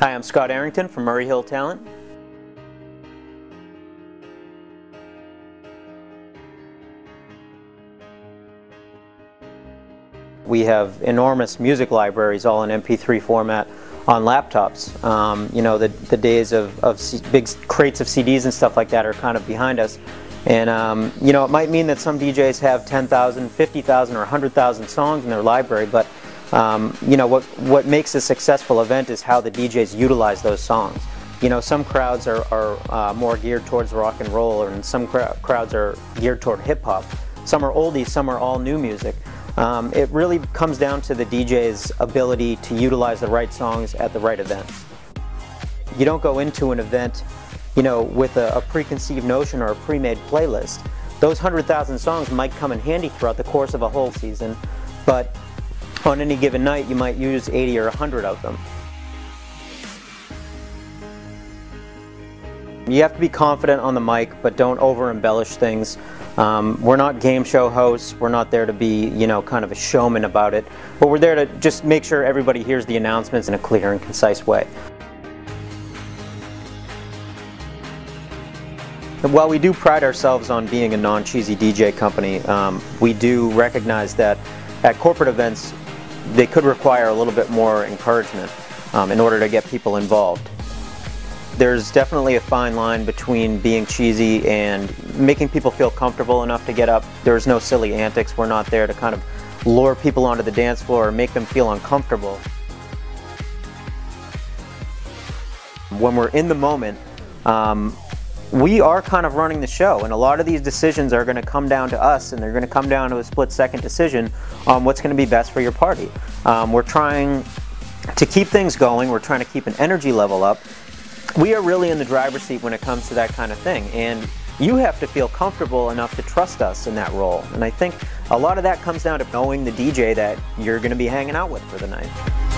Hi, I'm Scott Arrington from Murray Hill Talent. We have enormous music libraries all in MP3 format on laptops. Um, you know, the, the days of, of big crates of CDs and stuff like that are kind of behind us. And, um, you know, it might mean that some DJs have 10,000, 50,000, or 100,000 songs in their library, but um, you know, what, what makes a successful event is how the DJs utilize those songs. You know, some crowds are, are uh, more geared towards rock and roll, and some crowds are geared toward hip hop. Some are oldies, some are all new music. Um, it really comes down to the DJ's ability to utilize the right songs at the right events. You don't go into an event, you know, with a, a preconceived notion or a pre-made playlist. Those 100,000 songs might come in handy throughout the course of a whole season, but on any given night you might use 80 or 100 of them. You have to be confident on the mic, but don't over embellish things. Um, we're not game show hosts. We're not there to be, you know, kind of a showman about it. But we're there to just make sure everybody hears the announcements in a clear and concise way. While we do pride ourselves on being a non-cheesy DJ company, um, we do recognize that at corporate events, they could require a little bit more encouragement um, in order to get people involved. There's definitely a fine line between being cheesy and making people feel comfortable enough to get up. There's no silly antics. We're not there to kind of lure people onto the dance floor or make them feel uncomfortable. When we're in the moment, um, we are kind of running the show and a lot of these decisions are going to come down to us and they're going to come down to a split second decision on what's going to be best for your party. Um, we're trying to keep things going, we're trying to keep an energy level up. We are really in the driver's seat when it comes to that kind of thing and you have to feel comfortable enough to trust us in that role and I think a lot of that comes down to knowing the DJ that you're going to be hanging out with for the night.